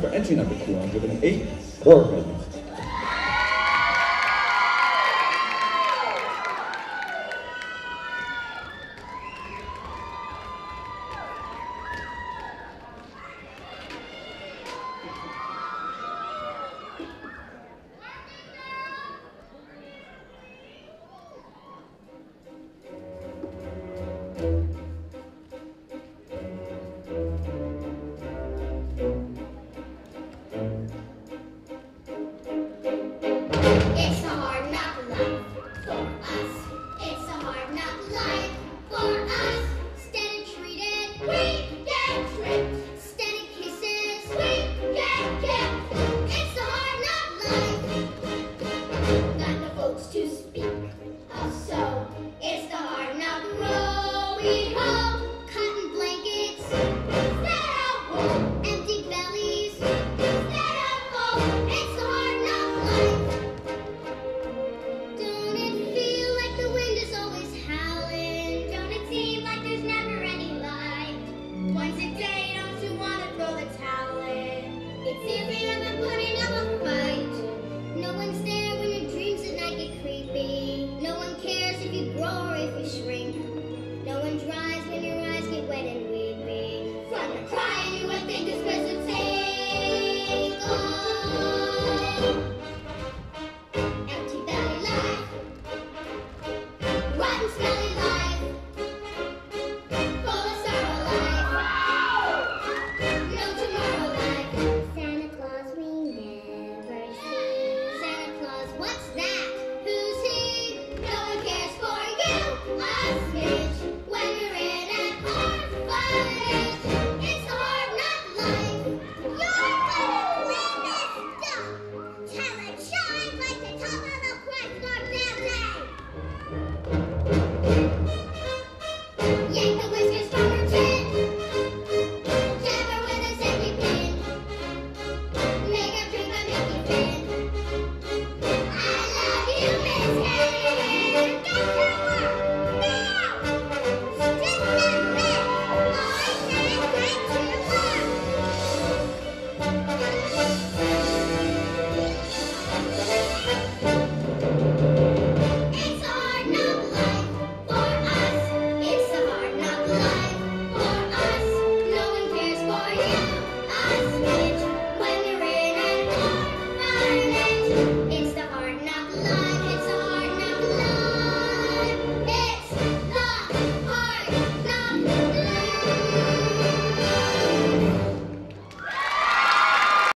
For entry number 208, four minutes. Yes, sir.